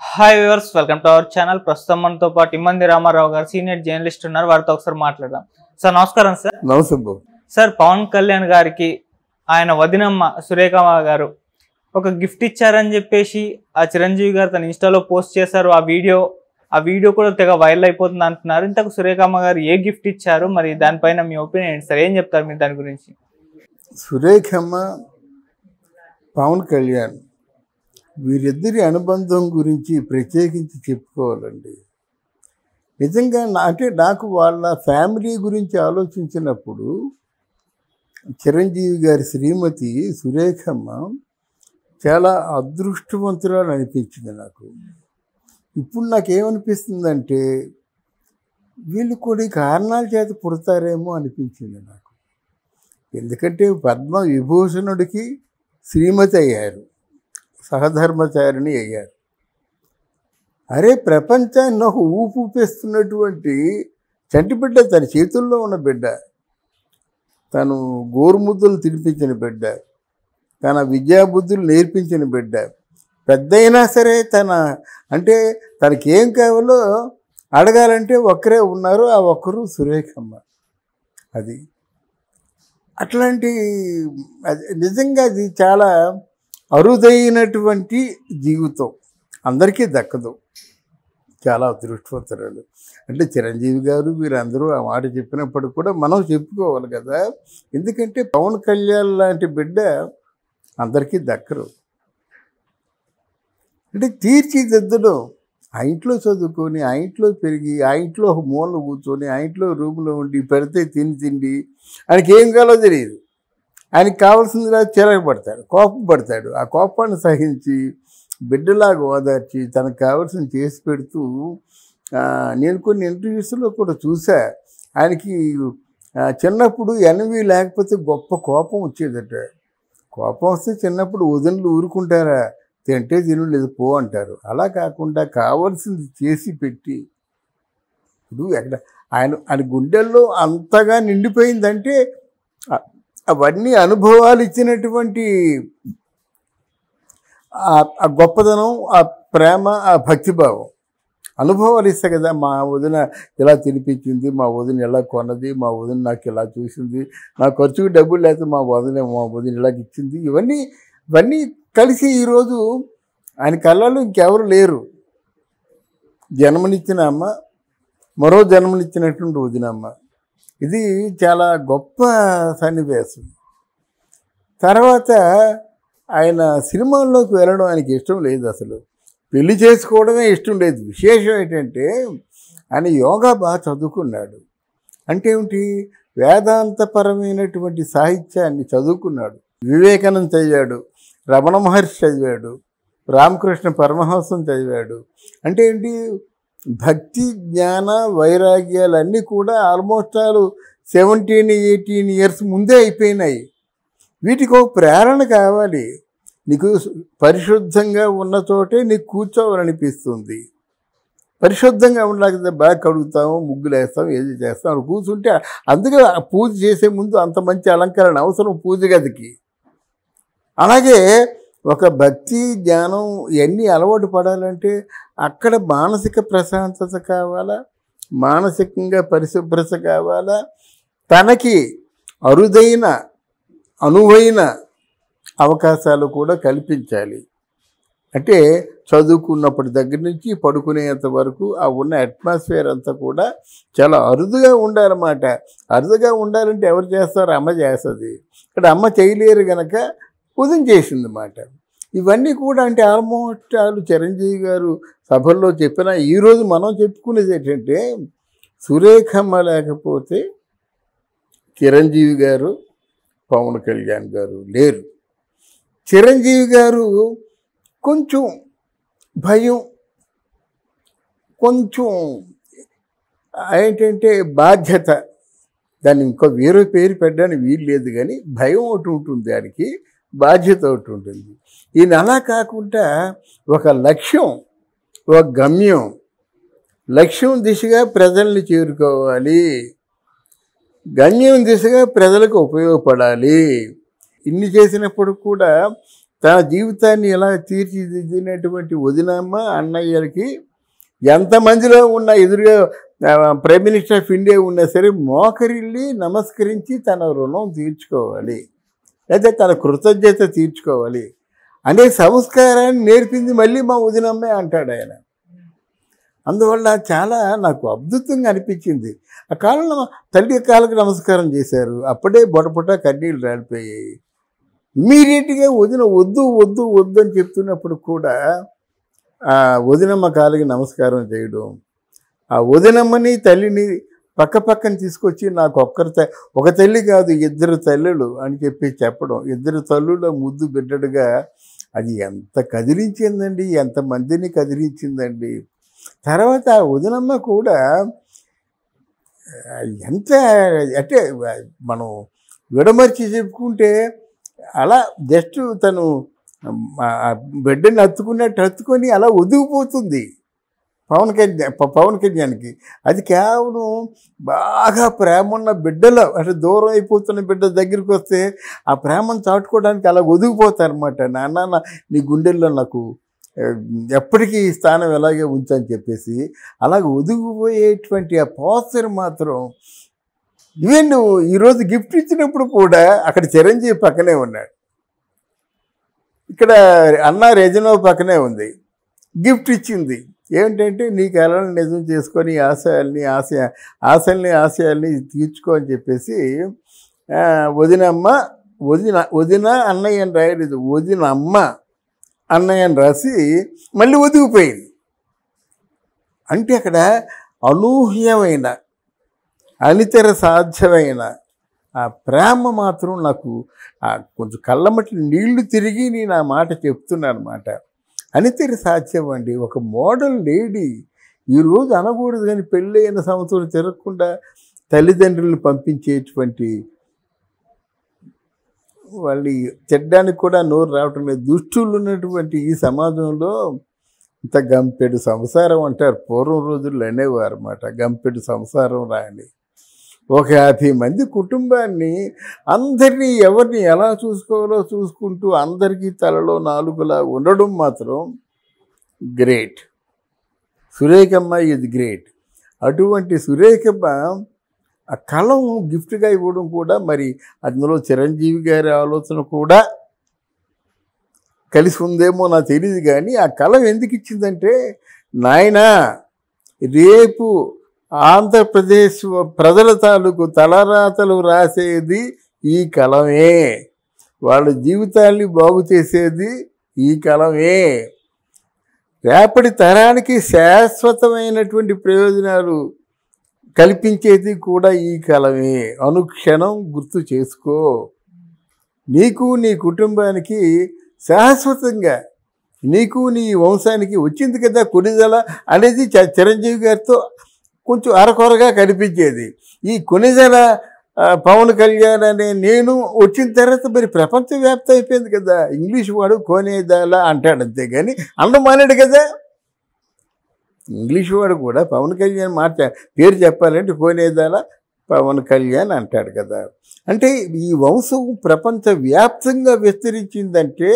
Hi viewers welcome to our channel ప్రస్తుతం మనతో పాటు ఇమ్మంది రామారావు గారు సీనియర్ జర్నలిస్ట్ ఉన్నారు. వారితో ఒకసారి మాట్లాడదాం. సార్ నమస్కారం సార్. నమస్తే సార్ పవన్ కళ్యాణ్ గారికి ఆయన వదినమ్మ సురేఖమ్మ గారు ఒక గిఫ్ట్ ఇచ్చారని చెప్పేసి ఆ చిరంజీవి గారు తన ఇన్స్టాలో పోస్ట్ చేశారు. ఆ వీడియో ఆ వీడియో కూడా తెగ వైరల్ అయిపోతుంది అంటున్నారు. ఇంతకు సురేఖమ్మ గారు ఏ గిఫ్ట్ ఇచ్చారు? మరి దానిపైన మీ ఒపీనియన్ ఏంటి సార్? ఏం చెప్తారు మీరు దాని గురించి? సురేఖమ్మ పవన్ కళ్యాణ్. వీరిద్దరి అనుబంధం గురించి ప్రత్యేకించి చెప్పుకోవాలండి. నిజంగా అంటే నాకు వాళ్ళ ఫ్యామిలీ గురించి ఆలోచించినప్పుడు చిరంజీవి గారి శ్రీమతి సురేఖమ్మ చాలా అదృష్టవంతురాలు అనిపించింది నాకు. ఇప్పుడు నాకేమనిపిస్తుందంటే వీళ్ళు కొన్ని కారణాల చేత పుడతారేమో అనిపించింది నాకు. ఎందుకంటే పద్మ విభూషణుడికి శ్రీమతి అయ్యారు. సహధర్మచారిణి అయ్యారు. అరే ప్రపంచాన్ని ఒక ఊపు చంటి బిడ్డ తన చేతుల్లో ఉన్న బిడ్డ తను గోరుముద్దులు తినిపించిన బిడ్డ తన విద్యాబుద్ధులు నేర్పించిన బిడ్డ పెద్దయినా సరే తన అంటే తనకేం కావాలో అడగాలంటే ఒక్కరే ఉన్నారు ఆ ఒక్కరు సురేఖమ్మ. అది. అట్లాంటి అది నిజంగా అది చాలా అరుదైనటువంటి జీవితం అందరికీ దక్కదు. చాలా అదృష్టవంతురాలు. అంటే చిరంజీవి గారు వీరందరూ ఆ మాట చెప్పినప్పుడు కూడా మనం చెప్పుకోవాలి కదా. ఎందుకంటే పవన్ కళ్యాణ్ లాంటి బిడ్డ అందరికీ దక్కరు. అంటే తీర్చిదిద్దడం ఆ ఇంట్లో చదువుకొని ఆ ఇంట్లో పెరిగి ఆ ఇంట్లో మూలలో కూర్చొని ఆ ఇంట్లో రూమ్లో ఉండి పెడితే తిని తిండి ఆయనకి ఏం కావాలో తెలియదు. ఆయనకి కావాల్సిందిలా చిరగబడతాడు కోపం పడతాడు ఆ కోపాన్ని సహించి బిడ్డలాగా ఓదార్చి తనకు కావాల్సింది చేసి పెడుతూ నేను కొన్ని ఇంటర్వ్యూస్లో కూడా చూసా. ఆయనకి చిన్నప్పుడు ఎనవి లేకపోతే గొప్ప కోపం వచ్చేదట. కోపం వస్తే చిన్నప్పుడు వదినలు ఊరుకుంటారా? తింటే తిను లేదు పో అంటారు. అలా కాకుండా కావాల్సింది చేసి పెట్టి ఇప్పుడు ఎక్కడ ఆయన ఆయన గుండెల్లో అంతగా నిండిపోయిందంటే అవన్నీ అనుభవాలు ఇచ్చినటువంటి ఆ- గొప్పదనం ఆ ప్రేమ ఆ భక్తిభావం. అనుభవాలు ఇస్తాయి కదా మా వదిన ఇలా తినిపించింది మా వదిన ఎలా కొన్నది మా వదిన నాకు ఇలా చూసింది నా ఖర్చుకు డబ్బులు లేకపోతే మా వదిన మా వదిన ఇలా ఇచ్చింది. ఇవన్నీ ఇవన్నీ కలిసి ఈరోజు ఆయన కళ్ళలో ఇంకెవరు లేరు. జన్మనిచ్చిన అమ్మ మరో జన్మనిచ్చినటువంటి వదినమ్మ ఇది చాలా గొప్ప సన్నివేశం. తర్వాత ఆయన సినిమాల్లోకి వెళ్ళడం ఆయనకి ఇష్టం లేదు అసలు. పెళ్ళి చేసుకోవడమే ఇష్టం లేదు. విశేషం ఏంటంటే ఆయన యోగా బాగా చదువుకున్నాడు. అంటే ఏమిటి? వేదాంతపరమైనటువంటి సాహిత్యాన్ని చదువుకున్నాడు. వివేకానంద చదివాడు. రమణ మహర్షి చదివాడు. రామకృష్ణ పరమహంసం చదివాడు. అంటే ఏంటి? భక్తి జ్ఞాన వైరాగ్యాలన్నీ కూడా almost all seventeen eighteen years ముందే అయిపోయినాయి. వీటికి ఒక ప్రేరణ కావాలి. నీకు పరిశుద్ధంగా ఉన్న చోటే నీకు కూర్చోవాలనిపిస్తుంది. పరిశుద్ధంగా ఉండలేకపోతే బాగా కడుగుతాము ముగ్గులు వేస్తాం ఏది చేస్తాం కూర్చుంటే అందుకే పూజ చేసే ముందు అంత మంచి అలంకరణ అవసరం పూజ గదికి. అలాగే ఒక భక్తి ధ్యానం ఇవన్నీ అలవాటు పడాలంటే అక్కడ మానసిక ప్రశాంతత కావాలా? మానసికంగా పరిశుభ్రత కావాలా? తనకి అరుదైన అనువైన అవకాశాలు కూడా కల్పించాలి. అంటే చదువుకున్నప్పటి దగ్గర నుంచి పడుకునేంత వరకు ఆ ఉన్న అట్మాస్ఫియర్ అంతా కూడా చాలా అరుదుగా ఉండాలన్నమాట. అరుదుగా ఉండాలంటే ఎవరు చేస్తారు? అమ్మ చేస్తుంది. ఇక్కడ అమ్మ చేయలేరు కనుక ఉదయం చేసింది మాట. ఇవన్నీ కూడా అంటే ఆల్మోస్ట్ వాళ్ళు చిరంజీవి గారు సభల్లో చెప్పిన ఈరోజు మనం చెప్పుకునేది ఏంటంటే సురేఖమ్మ లేకపోతే చిరంజీవి గారు పవన్ కళ్యాణ్ గారు లేరు. చిరంజీవి గారు కొంచెం భయం కొంచెం ఏంటంటే బాధ్యత. దాన్ని ఇంకో వేరే పేరు పెట్టడానికి వీలు లేదు కానీ భయం ఒకటి ఉంటుంది దానికి బాధ్యత ఒకటి ఉంటుంది. ఈయన అలా కాకుండా ఒక లక్ష్యం ఒక గమ్యం లక్ష్యం దిశగా ప్రజల్ని చేరుకోవాలి. గమ్యం దిశగా ప్రజలకు ఉపయోగపడాలి. ఇన్ని చేసినప్పుడు కూడా తన జీవితాన్ని ఎలా తీర్చిదిద్దినటువంటి వదినమ్మ అన్నయ్యలకి ఎంతమందిలో ఉన్న ఎదురుగా ప్రైమ్ మినిస్టర్ ఆఫ్ ఇండియా ఉన్నా సరే మోకరిల్లి నమస్కరించి తన రుణం తీర్చుకోవాలి. లేదా తన కృతజ్ఞత తీర్చుకోవాలి. అనే సంస్కారాన్ని నేర్పింది మళ్ళీ మా వదినమ్మే అంటాడు ఆయన. అందువల్ల చాలా నాకు అద్భుతంగా అనిపించింది. ఆ కాలంలో తల్లి కాళ్ళకి నమస్కారం చేశారు. అప్పుడే బొటపొట కన్నీళ్ళు రాలిపోయాయి. ఇమీడియట్గా వదిన వద్దు వద్దు వద్దు అని చెప్తున్నప్పుడు కూడా ఆ వదినమ్మ కాళ్ళకి నమస్కారం చేయడం ఆ వదినమ్మని తల్లిని పక్క పక్కన తీసుకొచ్చి నాకు ఒక్కరి త- ఒక తల్లి కాదు ఇద్దరు తల్లులు అని చెప్పి చెప్పడం. ఇద్దరు తల్లుల ముద్దు బిడ్డడుగా అది ఎంత కదిలించిందండి ఎంతమందిని కదిలించిందండి. తర్వాత వదినమ్మ కూడా ఎంత అంటే మనం విడమర్చి చెప్పుకుంటే అలా జస్ట్ తను బిడ్డని హత్తుకున్నట్టు హత్తుకొని అలా ఒదిగిపోతుంది. పవన్ కళ్యాణ్ పవన్ కళ్యాణ్కి. అది కేవలం బాగా ప్రేమ ఉన్న బిడ్డలో అంటే దూరం అయిపోతున్న బిడ్డ దగ్గరికి వస్తే ఆ ప్రేమను చాటుకోవడానికి అలా ఒదిగిపోతారనమాట నాన్న నీ గుండెల్లో నాకు ఎప్పటికీ ఈ స్థానం ఎలాగే ఉంచని చెప్పేసి అలాగ ఒదిగిపోయేటువంటి ఆ పోస్టర్ మాత్రం ఈవెన్ నువ్వు ఈరోజు గిఫ్ట్ ఇచ్చినప్పుడు కూడా అక్కడ చిరంజీవి పక్కనే ఉన్నాడు. ఇక్కడ అన్న రెజనో పక్కనే ఉంది. గిఫ్ట్ ఇచ్చింది. ఏంటంటే నీ కళలను నిజం చేసుకొని ఆశయాల్ని ఆశయ ఆశల్ని ఆశయాల్ని తీర్చుకో అని చెప్పేసి వదినమ్మ వదిన వదిన అన్నయ్య అని రాయలేదు వదినమ్మ అన్నయ్య అని రాసి మళ్ళీ ఒదిగిపోయింది. అంటే అక్కడ అనూహ్యమైన అనితర సాధ్యమైన ఆ ప్రేమ మాత్రం నాకు కొంచెం కళ్ళమట్టి నీళ్ళు తిరిగి నేను ఆ మాట చెప్తున్నాను అనమాట అనితర సాధ్యం అండి ఒక మోడల్ లేడీ ఈరోజు అనకూడదు కానీ పెళ్ళి అయిన సంవత్సరం తిరగకుండా తల్లిదండ్రులను పంపించేటువంటి వాళ్ళు తిట్టడానికి కూడా నోరు రావటం లేదు. దుష్టులు ఉన్నటువంటి ఈ సమాజంలో ఇంత గంపెడు సంసారం అంటారు. పూర్వం రోజుల్లో అనేవారు అన్నమాట గంపెడు సంసారం రాని ఒక యాభై మంది కుటుంబాన్ని అందరినీ ఎవరిని ఎలా చూసుకోవాలో చూసుకుంటూ అందరికీ తలలో నాలుగులా ఉండడం మాత్రం గ్రేట్. సురేఖమ్మ ఇది గ్రేట్. అటువంటి సురేఖమ్మ ఆ కళం గిఫ్ట్గా ఇవ్వడం కూడా మరి అందులో చిరంజీవి గారి ఆలోచన కూడా కలిసి ఉందేమో నాకు తెలియదు కానీ ఆ కళం ఎందుకు ఇచ్చిందంటే నాయనా రేపు ఆంధ్రప్రదేశ్ ప్రజల తాలూకు తలరాతలు రాసేది ఈ కలమే వాళ్ళ జీవితాల్ని బాగు చేసేది ఈ కలమే రేపటి తరానికి శాశ్వతమైనటువంటి ప్రయోజనాలు కల్పించేది కూడా ఈ కలమే అనుక్షణం గుర్తు చేసుకో. నీకు నీ కుటుంబానికి శాశ్వతంగా నీకు నీ వంశానికి వచ్చింది కదా కొనిదల అనేది చ- చిరంజీవి గారితో కొంచెం అరకొరగా కనిపించేది. ఈ కొనిజల పవన్ కళ్యాణ్ అనే నేను వచ్చిన తర్వాత మరి ప్రపంచవ్యాప్తం అయిపోయింది కదా. ఇంగ్లీష్ వాడు కోనేదాల అంటాడు అంతేగాని అందం మానేడు కదా. ఇంగ్లీష్ వాడు కూడా పవన్ కళ్యాణ్ మాట పేరు చెప్పాలంటే కోనేదాల పవన్ కళ్యాణ్ అంటాడు కదా. అంటే ఈ వంశం ప్రపంచ వ్యాప్తంగా విస్తరించిందంటే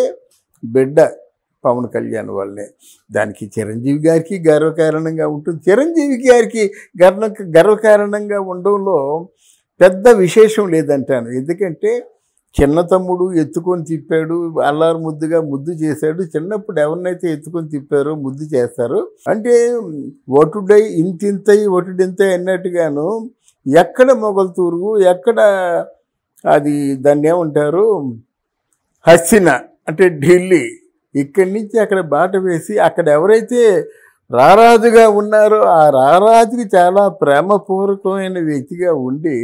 బిడ్డ పవన్ కళ్యాణ్ వల్లే దానికి చిరంజీవి గారికి గర్వకారణంగా ఉంటుంది. చిరంజీవి గారికి గర్వ గర్వకారణంగా ఉండడంలో పెద్ద విశేషం లేదంటాను. ఎందుకంటే చిన్న తమ్ముడు ఎత్తుకొని తిప్పాడు అల్లారు ముద్దుగా ముద్దు చేశాడు. చిన్నప్పుడు ఎవరినైతే ఎత్తుకొని తిప్పారో ముద్దు చేస్తారు. అంటే ఒటుడై ఇంతింతై ఒటుడింతై అన్నట్టుగాను ఎక్కడ మొగల్తూరు ఎక్కడ అది దాన్ని ఏమంటారు హస్తిన అంటే ఢిల్లీ ఇక్కడి నుంచి అక్కడ బాట వేసి అక్కడ ఎవరైతే రారాజుగా ఉన్నారో ఆ రారాజుకి చాలా ప్రేమపూర్వకమైన వ్యక్తిగా ఉండి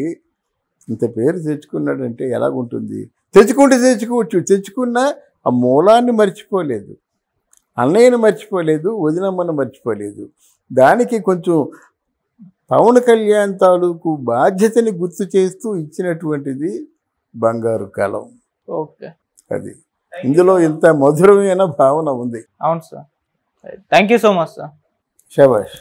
ఇంత పేరు తెచ్చుకున్నాడంటే ఎలాగుంటుంది? తెచ్చుకుంటే తెచ్చుకోవచ్చు. తెచ్చుకున్న ఆ మూలాన్ని మర్చిపోలేదు. అన్నయ్యను మర్చిపోలేదు. వదినమ్మను మర్చిపోలేదు. దానికి కొంచెం పవన్ కళ్యాణ్ తాలూకు బాధ్యతని గుర్తు చేస్తూ ఇచ్చినటువంటిది బంగారు కాలం. ఓకే. అది. ఇందులో ఇంత మధురమైన భావన ఉంది. అవును sir thank you so much sir శబాష్